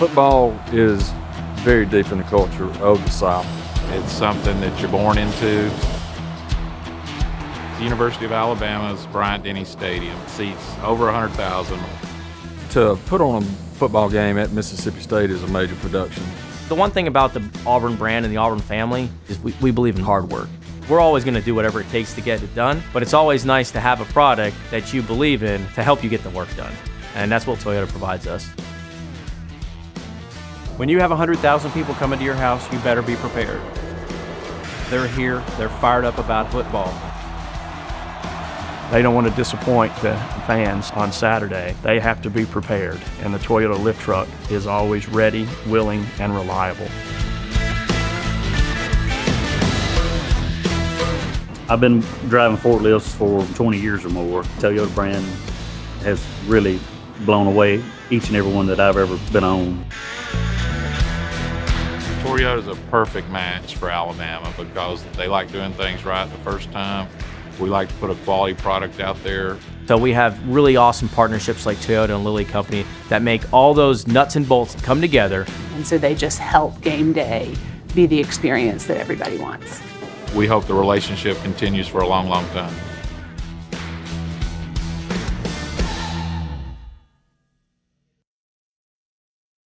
Football is very deep in the culture of the South. It's something that you're born into. The University of Alabama's Bryant-Denny Stadium seats over 100,000. To put on a football game at Mississippi State is a major production. The one thing about the Auburn brand and the Auburn family is we, we believe in hard work. We're always going to do whatever it takes to get it done, but it's always nice to have a product that you believe in to help you get the work done. And that's what Toyota provides us. When you have 100,000 people coming to your house, you better be prepared. They're here, they're fired up about football. They don't want to disappoint the fans on Saturday. They have to be prepared, and the Toyota lift truck is always ready, willing, and reliable. I've been driving forklifts for 20 years or more. Toyota brand has really blown away each and every one that I've ever been on. Toyota is a perfect match for Alabama because they like doing things right the first time. We like to put a quality product out there. So we have really awesome partnerships like Toyota and Lilly Company that make all those nuts and bolts come together. And so they just help game day be the experience that everybody wants. We hope the relationship continues for a long, long time.